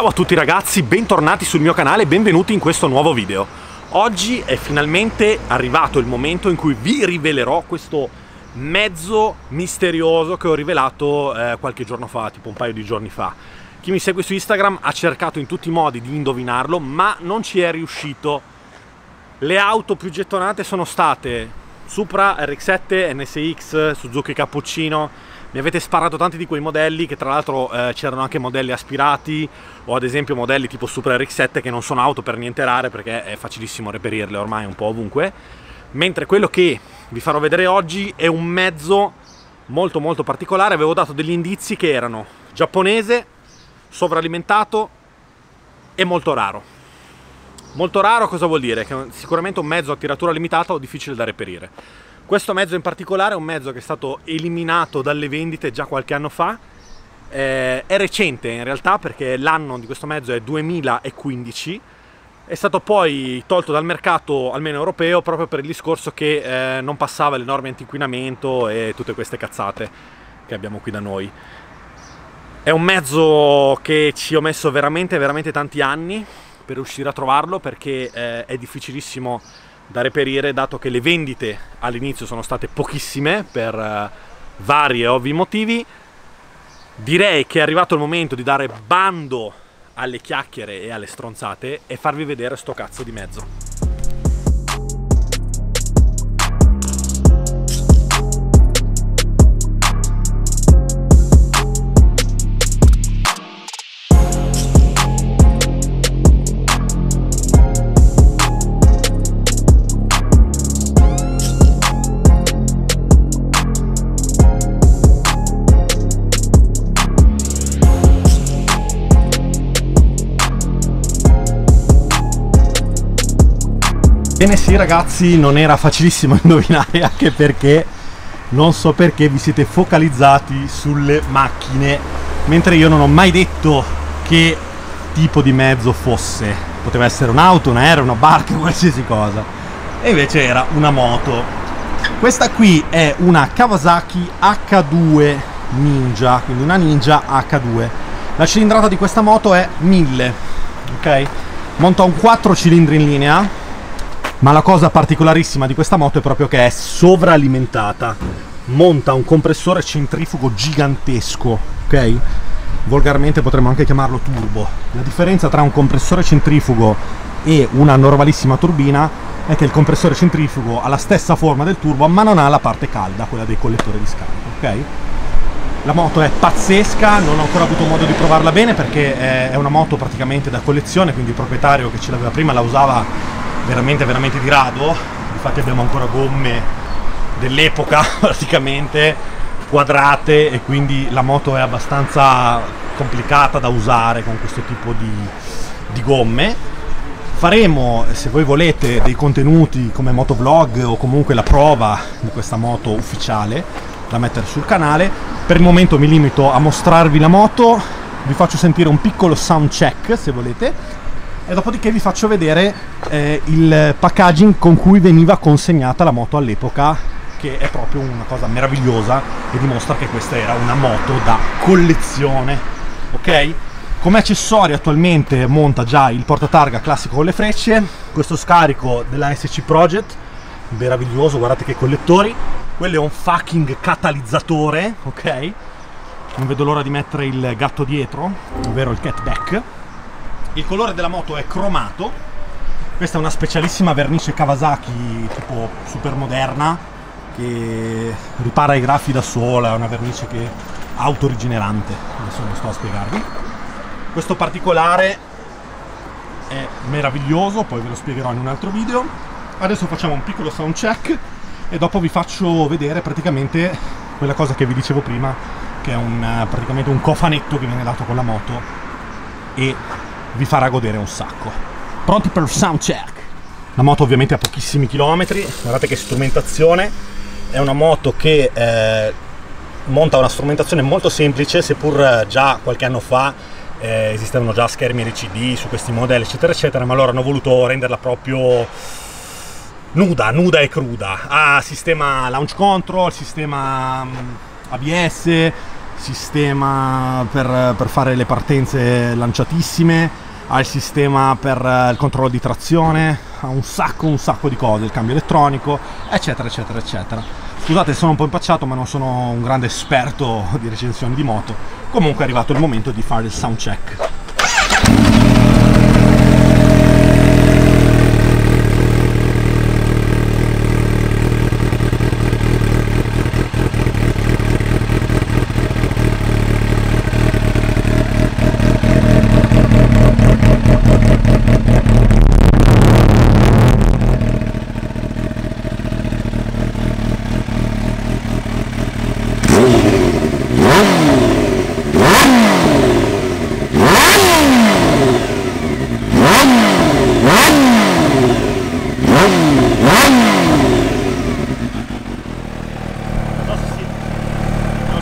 Ciao a tutti ragazzi, bentornati sul mio canale e benvenuti in questo nuovo video. Oggi è finalmente arrivato il momento in cui vi rivelerò questo mezzo misterioso che ho rivelato eh, qualche giorno fa, tipo un paio di giorni fa. Chi mi segue su Instagram ha cercato in tutti i modi di indovinarlo, ma non ci è riuscito. Le auto più gettonate sono state Supra, RX-7, NSX, Suzuki Cappuccino, mi avete sparato tanti di quei modelli che tra l'altro eh, c'erano anche modelli aspirati o ad esempio modelli tipo Super RX7 che non sono auto per niente rare perché è facilissimo reperirle ormai un po' ovunque. Mentre quello che vi farò vedere oggi è un mezzo molto molto particolare. Avevo dato degli indizi che erano giapponese sovralimentato e molto raro. Molto raro cosa vuol dire? che sicuramente un mezzo a tiratura limitata o difficile da reperire questo mezzo in particolare è un mezzo che è stato eliminato dalle vendite già qualche anno fa, eh, è recente in realtà perché l'anno di questo mezzo è 2015, è stato poi tolto dal mercato almeno europeo proprio per il discorso che eh, non passava le norme anti-inquinamento e tutte queste cazzate che abbiamo qui da noi. È un mezzo che ci ho messo veramente veramente tanti anni per riuscire a trovarlo perché eh, è difficilissimo da reperire dato che le vendite all'inizio sono state pochissime per uh, vari e ovvi motivi. Direi che è arrivato il momento di dare bando alle chiacchiere e alle stronzate e farvi vedere sto cazzo di mezzo. Bene sì ragazzi, non era facilissimo indovinare anche perché non so perché vi siete focalizzati sulle macchine mentre io non ho mai detto che tipo di mezzo fosse. Poteva essere un'auto, un aereo, una barca, qualsiasi cosa. E invece era una moto. Questa qui è una Kawasaki H2 Ninja, quindi una Ninja H2. La cilindrata di questa moto è 1000, ok? Monta un 4 cilindri in linea, ma la cosa particolarissima di questa moto è proprio che è sovralimentata monta un compressore centrifugo gigantesco ok? Volgarmente potremmo anche chiamarlo turbo. La differenza tra un compressore centrifugo e una normalissima turbina è che il compressore centrifugo ha la stessa forma del turbo ma non ha la parte calda quella dei collettori di scarico ok? La moto è pazzesca, non ho ancora avuto modo di provarla bene perché è una moto praticamente da collezione, quindi il proprietario che ce l'aveva prima la usava veramente veramente di rado. Infatti abbiamo ancora gomme dell'epoca praticamente quadrate e quindi la moto è abbastanza complicata da usare con questo tipo di, di gomme. Faremo se voi volete dei contenuti come motovlog o comunque la prova di questa moto ufficiale da mettere sul canale. Per il momento mi limito a mostrarvi la moto. Vi faccio sentire un piccolo sound check se volete e dopodiché vi faccio vedere eh, il packaging con cui veniva consegnata la moto all'epoca che è proprio una cosa meravigliosa e dimostra che questa era una moto da collezione ok? Come accessorio attualmente monta già il portatarga classico con le frecce questo scarico della SC Project meraviglioso guardate che collettori quello è un fucking catalizzatore ok? Non vedo l'ora di mettere il gatto dietro ovvero il catback il colore della moto è cromato. Questa è una specialissima vernice Kawasaki tipo super moderna che ripara i graffi da sola è una vernice che autorigenerante. Adesso non sto a spiegarvi. Questo particolare è meraviglioso poi ve lo spiegherò in un altro video. Adesso facciamo un piccolo sound check e dopo vi faccio vedere praticamente quella cosa che vi dicevo prima che è un, praticamente un cofanetto che viene dato con la moto e vi farà godere un sacco. Pronti per il sound check? La moto ovviamente ha pochissimi chilometri, guardate che strumentazione, è una moto che eh, monta una strumentazione molto semplice, seppur già qualche anno fa eh, esistevano già schermi LCD su questi modelli eccetera eccetera, ma loro hanno voluto renderla proprio nuda, nuda e cruda. Ha sistema launch control, sistema mm, ABS, sistema per, per fare le partenze lanciatissime, ha il sistema per eh, il controllo di trazione, ha un sacco un sacco di cose, il cambio elettronico, eccetera eccetera eccetera. Scusate sono un po' impacciato ma non sono un grande esperto di recensioni di moto, comunque è arrivato il momento di fare il sound check.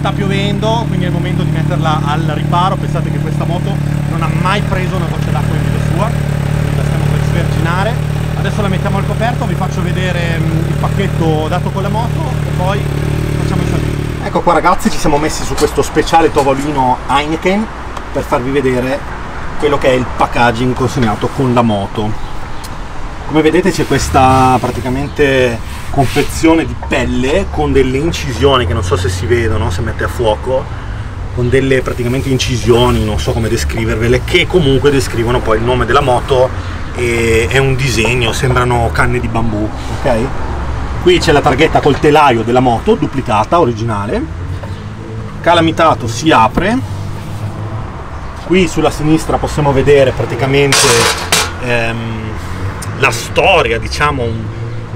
sta piovendo quindi è il momento di metterla al riparo. Pensate che questa moto non ha mai preso una goccia d'acqua in vita sua quindi la stiamo per sverginare. Adesso la mettiamo al coperto vi faccio vedere mm, il pacchetto dato con la moto e poi facciamo il salito ecco qua ragazzi ci siamo messi su questo speciale tovolino Heineken per farvi vedere quello che è il packaging consegnato con la moto. Come vedete c'è questa praticamente confezione di pelle con delle incisioni che non so se si vedono se mette a fuoco con delle praticamente incisioni non so come descrivervele che comunque descrivono poi il nome della moto e è un disegno sembrano canne di bambù ok? Qui c'è la targhetta col telaio della moto duplicata originale. Calamitato si apre. Qui sulla sinistra possiamo vedere praticamente ehm, la storia, diciamo, un,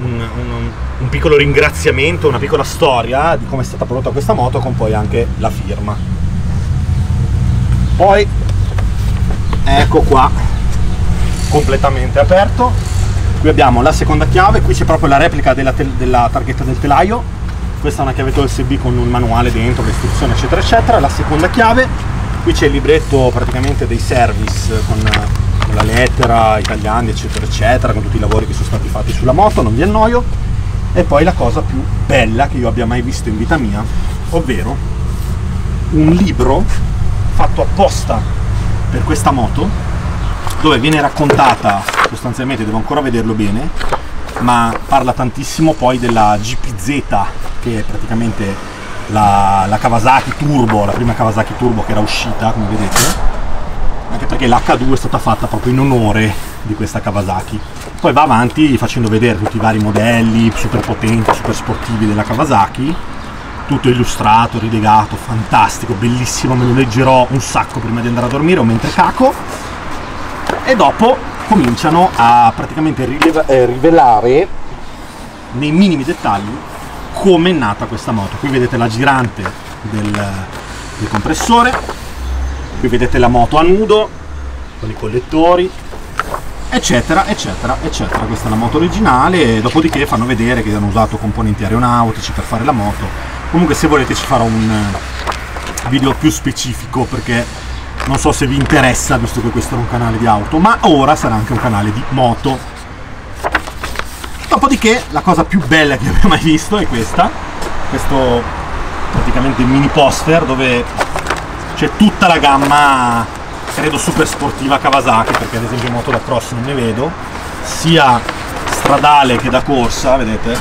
un, un, un, piccolo ringraziamento, una piccola storia di come è stata prodotta questa moto con poi anche la firma. Poi ecco qua completamente aperto. Qui abbiamo la seconda chiave, qui c'è proprio la replica della, della targhetta del telaio. Questa è una chiavetta USB con un manuale dentro, le istruzioni eccetera eccetera. La seconda chiave, qui c'è il libretto praticamente dei service con la lettera, italiani, eccetera, eccetera, con tutti i lavori che sono stati fatti sulla moto, non vi annoio. E poi la cosa più bella che io abbia mai visto in vita mia, ovvero un libro fatto apposta per questa moto, dove viene raccontata, sostanzialmente devo ancora vederlo bene, ma parla tantissimo poi della GPZ, che è praticamente la, la Kawasaki Turbo, la prima Kawasaki Turbo che era uscita, come vedete, anche perché l'H2 è stata fatta proprio in onore di questa Kawasaki. Poi va avanti facendo vedere tutti i vari modelli super potenti, super sportivi della Kawasaki, tutto illustrato, rilegato, fantastico, bellissimo, me lo leggerò un sacco prima di andare a dormire o mentre caco. E dopo cominciano a praticamente eh, rivelare nei minimi dettagli come è nata questa moto. Qui vedete la girante del, del compressore, qui vedete la moto a nudo con i collettori eccetera eccetera eccetera. Questa è la moto originale dopodiché fanno vedere che hanno usato componenti aeronautici per fare la moto. Comunque se volete ci farò un eh, video più specifico perché non so se vi interessa visto che questo è un canale di auto ma ora sarà anche un canale di moto. Dopodiché la cosa più bella che abbia mai visto è questa questo praticamente mini poster dove c'è tutta la gamma credo super sportiva Kawasaki perché ad esempio moto da cross non ne vedo. Sia stradale che da corsa vedete?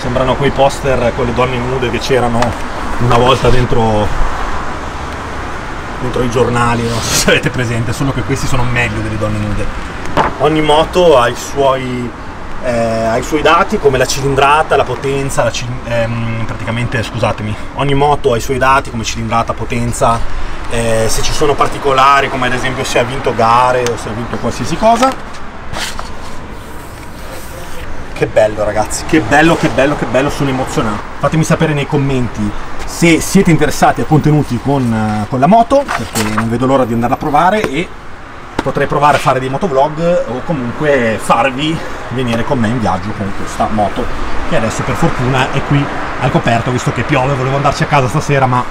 Sembrano quei poster con le donne nude che c'erano una volta dentro dentro i giornali non so se avete presente solo che questi sono meglio delle donne nude. Ogni moto ha i suoi eh, ha i suoi dati come la cilindrata, la potenza, la cil- ehm, praticamente scusatemi, ogni moto ha i suoi dati come cilindrata, potenza, eh, se ci sono particolari come ad esempio se ha vinto gare o se ha vinto qualsiasi cosa. Che bello ragazzi, che bello, che bello, che bello, sono emozionato. Fatemi sapere nei commenti se siete interessati a contenuti con, eh, con la moto, perché non vedo l'ora di andarla a provare e potrei provare a fare dei motovlog o comunque farvi venire con me in viaggio con questa moto che adesso per fortuna è qui al coperto visto che piove, volevo andarci a casa stasera ma...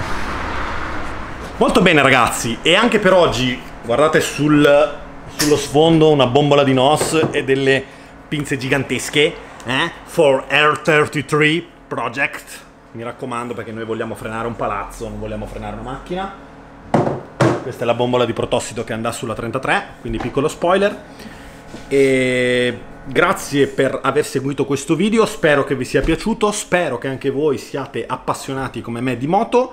Molto bene ragazzi. E anche per oggi guardate sul, sullo sfondo una bombola di NOS e delle pinze gigantesche eh? for Air 33 Project. Mi raccomando perché noi vogliamo frenare un palazzo, non vogliamo frenare una macchina questa è la bombola di protossido che andrà sulla 33 quindi piccolo spoiler e grazie per aver seguito questo video spero che vi sia piaciuto spero che anche voi siate appassionati come me di moto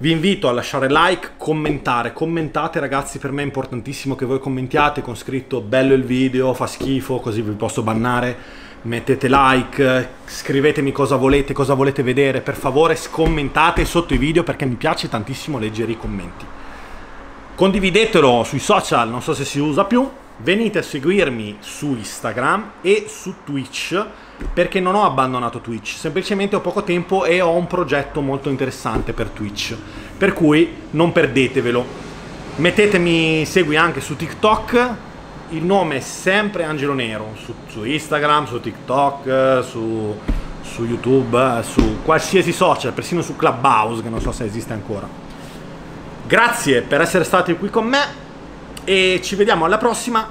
vi invito a lasciare like, commentare, commentate ragazzi, per me è importantissimo che voi commentiate con scritto bello il video, fa schifo, così vi posso bannare. Mettete like, scrivetemi cosa volete, cosa volete vedere, per favore commentate sotto i video perché mi piace tantissimo leggere i commenti. Condividetelo sui social, non so se si usa più, venite a seguirmi su Instagram e su Twitch perché non ho abbandonato Twitch, semplicemente ho poco tempo e ho un progetto molto interessante per Twitch, per cui non perdetevelo. Mettetemi segui anche su TikTok, il nome è sempre Angelo Nero, su, su Instagram, su TikTok, su, su YouTube, su qualsiasi social, persino su Clubhouse che non so se esiste ancora. Grazie per essere stati qui con me e ci vediamo alla prossima